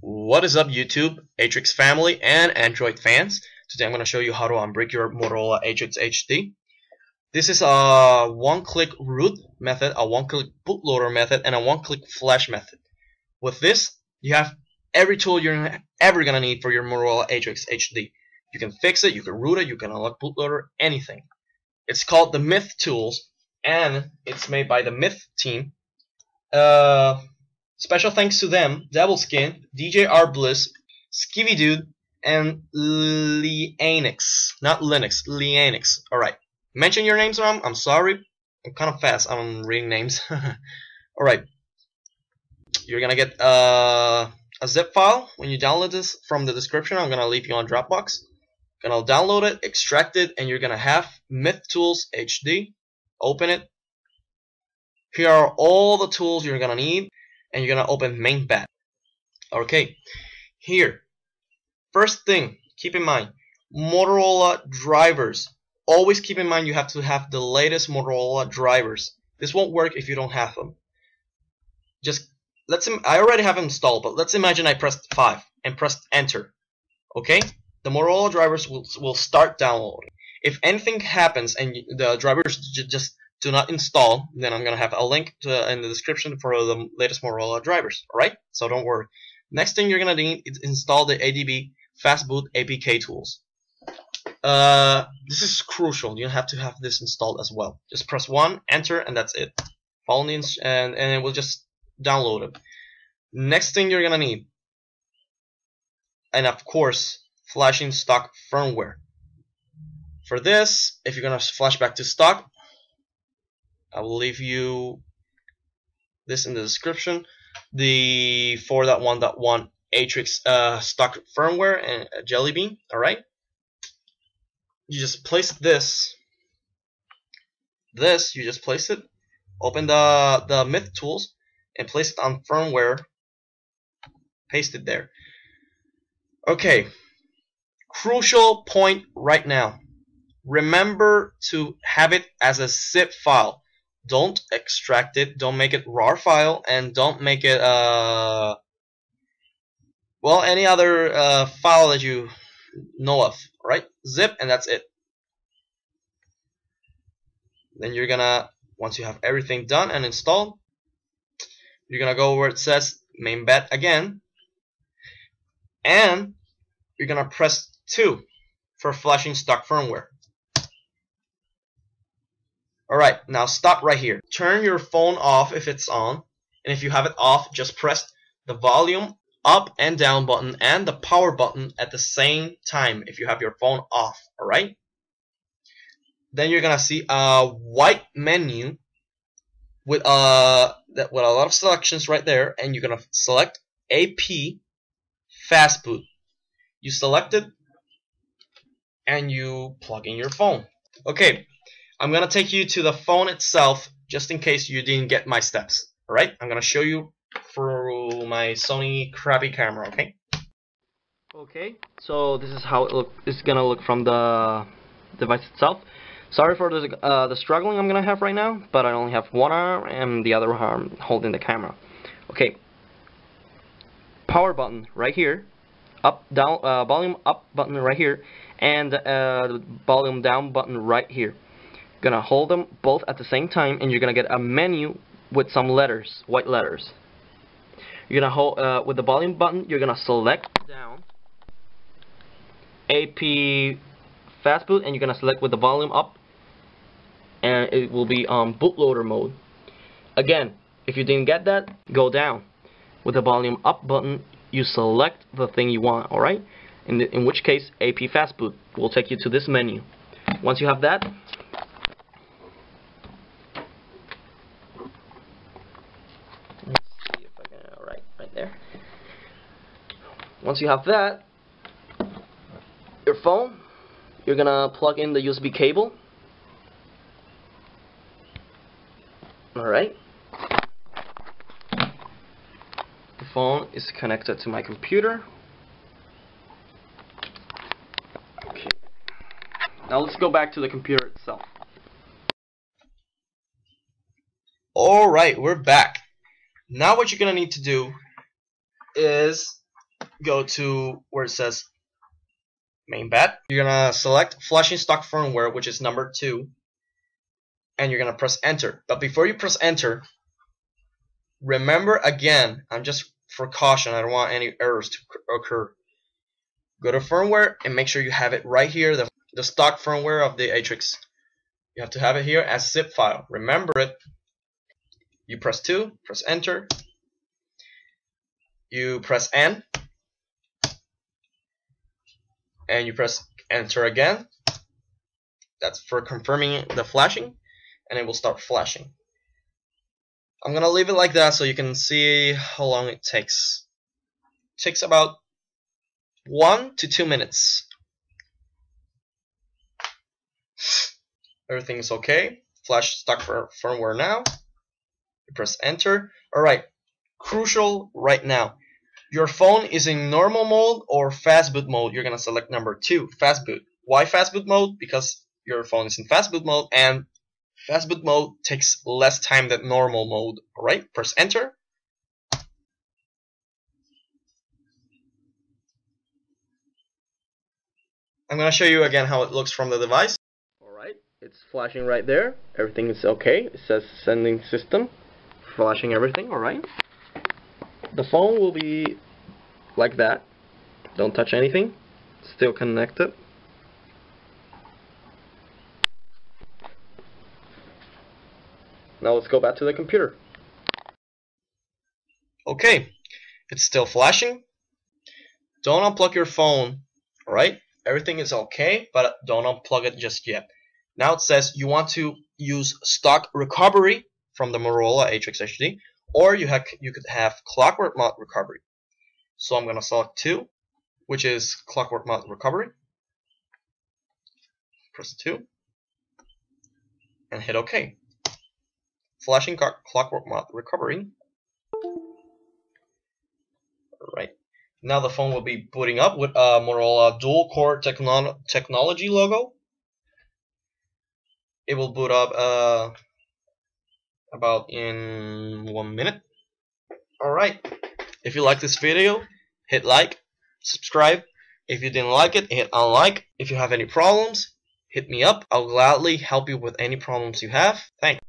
What is up YouTube, Atrix family and Android fans? Today I'm going to show you how to unbrick your Motorola Atrix HD. This is a one-click root method, a one-click bootloader method, and a one-click flash method. With this, you have every tool you're ever going to need for your Motorola Atrix HD. You can fix it, you can root it, you can unlock bootloader, anything. It's called the Myth Tools, and it's made by the Myth team. Uh, Special thanks to them, Devilskin, DJ R Bliss, Skivy Dude, and Leanix. Not Linux, Leanix. Alright. Mention your names wrong, I'm sorry. I'm kind of fast on reading names. Alright. You're gonna get uh, a zip file when you download this from the description. I'm gonna leave you on Dropbox. Gonna download it, extract it, and you're gonna have Myth Tools HD. Open it. Here are all the tools you're gonna need and you're gonna open main bat okay here. First thing keep in mind Motorola drivers. Always keep in mind you have to have the latest Motorola drivers. This won't work if you don't have them. Just let's I already have installed but let's imagine I pressed 5 and pressed enter. Okay? The Motorola drivers will, will start downloading. If anything happens and the drivers just do not install, then I'm going to have a link to, in the description for the latest Motorola drivers. Alright? So don't worry. Next thing you're going to need is install the ADB Fastboot APK tools. Uh, this is crucial. You have to have this installed as well. Just press 1, enter, and that's it. Follow the and, and it will just download it. Next thing you're going to need, and of course, flashing stock firmware. For this, if you're going to flash back to stock, I will leave you this in the description. The 4.1.1 Atrix uh, stock firmware and Jelly Bean. All right. You just place this. This you just place it. Open the the Myth tools and place it on firmware. Paste it there. Okay. Crucial point right now. Remember to have it as a zip file don't extract it, don't make it RAR file, and don't make it uh well any other uh, file that you know of, right? Zip and that's it. Then you're gonna once you have everything done and installed, you're gonna go where it says main bat again, and you're gonna press 2 for flashing stock firmware. Alright, now stop right here. Turn your phone off if it's on. And if you have it off, just press the volume up and down button and the power button at the same time if you have your phone off. Alright? Then you're gonna see a white menu with uh that with a lot of selections right there and you're gonna select AP Fast Boot. You select it and you plug in your phone. Okay, I'm gonna take you to the phone itself just in case you didn't get my steps. Alright, I'm gonna show you through my Sony crappy camera, okay? Okay, so this is how it look. Is gonna look from the device itself. Sorry for the uh, the struggling I'm gonna have right now, but I only have one arm and the other arm holding the camera. Okay, power button right here, up down uh, volume up button right here, and uh, volume down button right here gonna hold them both at the same time and you're gonna get a menu with some letters white letters. You're gonna hold uh, with the volume button you're gonna select down AP fastboot and you're gonna select with the volume up and it will be on bootloader mode. Again if you didn't get that go down. With the volume up button you select the thing you want alright in, in which case AP fastboot will take you to this menu. Once you have that Once you have that, your phone, you're gonna plug in the USB cable. Alright. The phone is connected to my computer. Okay. Now let's go back to the computer itself. Alright, we're back. Now what you're gonna need to do is go to where it says main bat. You're gonna select flashing stock firmware, which is number two, and you're gonna press enter. But before you press enter, remember again, I'm just for caution, I don't want any errors to occur. Go to firmware and make sure you have it right here, the, the stock firmware of the Atrix. You have to have it here as zip file. Remember it. You press 2, press enter. You press N. And you press enter again. That's for confirming the flashing. And it will start flashing. I'm gonna leave it like that so you can see how long it takes. It takes about one to two minutes. Everything is okay. Flash stock for firmware now. You press enter. Alright, crucial right now. Your phone is in normal mode or fast boot mode. You're gonna select number two, fast boot. Why fast boot mode? Because your phone is in fast boot mode and fast boot mode takes less time than normal mode. Alright, press enter. I'm gonna show you again how it looks from the device. Alright, it's flashing right there. Everything is okay. It says sending system. Flashing everything, alright. The phone will be like that. Don't touch anything. Still connected. Now let's go back to the computer. Okay, it's still flashing. Don't unplug your phone, alright? Everything is okay, but don't unplug it just yet. Now it says you want to use stock recovery from the Motorola Atrix HD, or you have you could have clockwork mod recovery. So I'm gonna select two, which is clockwork mod recovery. Press two, and hit OK. Flashing clockwork mod recovery. Alright. Now the phone will be booting up with a Motorola dual core techno technology logo. It will boot up uh, about in one minute. Alright. If you like this video, hit like, subscribe. If you didn't like it, hit unlike. If you have any problems, hit me up. I'll gladly help you with any problems you have. Thanks.